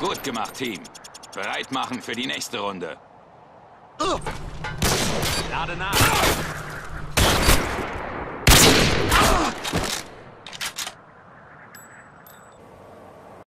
Gut gemacht, Team. Bereit machen für die nächste Runde. Oh. Lade nach.